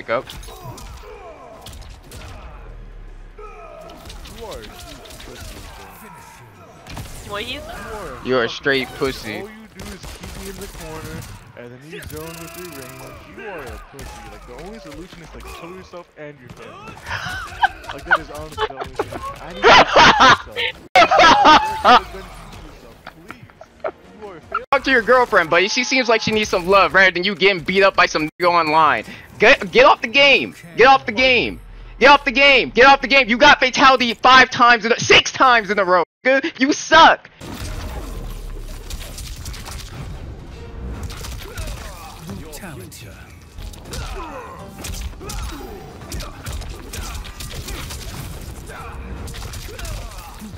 back up. You are a huge pussy, bro. What You are a You're a straight pussy. All you do is keep me in the corner, and then you zone with your range. You are a pussy. Like, the only solution is, like, kill yourself and your family. like, that is honestly the only solution. I need to kill myself. Talk to your girlfriend, buddy. She seems like she needs some love rather than you getting beat up by some nigga online. Get get off the game. Get off the game. Get off the game. Get off the game. You got fatality five times in a, six times in a row. nigga. You suck.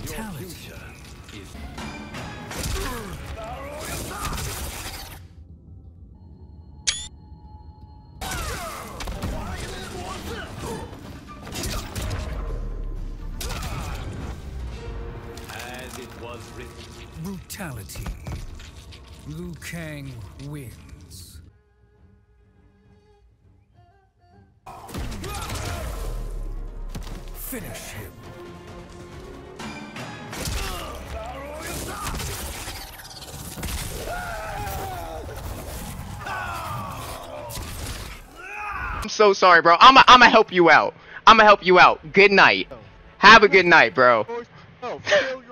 Brutality. Was written. Brutality. Liu Kang wins. Finish him. I'm so sorry, bro. I'm I'm gonna help you out. I'm gonna help you out. Good night. Have a good night, bro. No, fail.